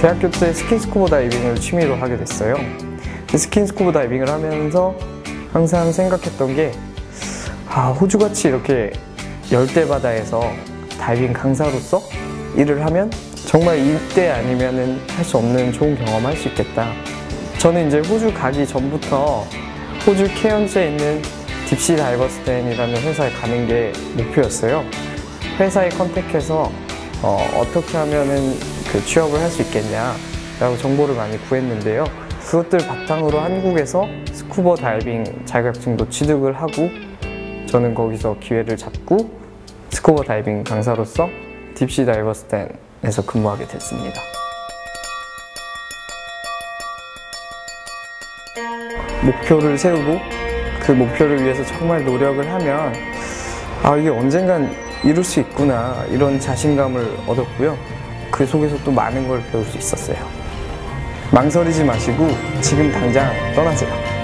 대학교 때 스킨스쿠버 다이빙을 취미로 하게 됐어요. 스킨스쿠버 다이빙을 하면서 항상 생각했던 게 아, 호주같이 이렇게 열대 바다에서 다이빙 강사로서 일을 하면 정말 이때 아니면은 할 수 없는 좋은 경험 할 수 있겠다. 저는 이제 호주 가기 전부터 호주 케언즈에 있는 Deep Sea Divers Den이라는 회사에 가는 게 목표였어요. 회사에 contact해서 어떻게 하면은 그 취업을 할 수 있겠냐라고 정보를 많이 구했는데요. 그것들 바탕으로 한국에서 스쿠버 다이빙 자격증도 취득을 하고 저는 거기서 기회를 잡고 스쿠버 다이빙 강사로서 Deep Sea Divers Den에서 근무하게 됐습니다. 목표를 세우고 그 목표를 위해서 정말 노력을 하면 아 이게 언젠간 이룰 수 있구나 이런 자신감을 얻었고요. 그 속에서 또 많은 걸 배울 수 있었어요. 망설이지 마시고 지금 당장 떠나세요.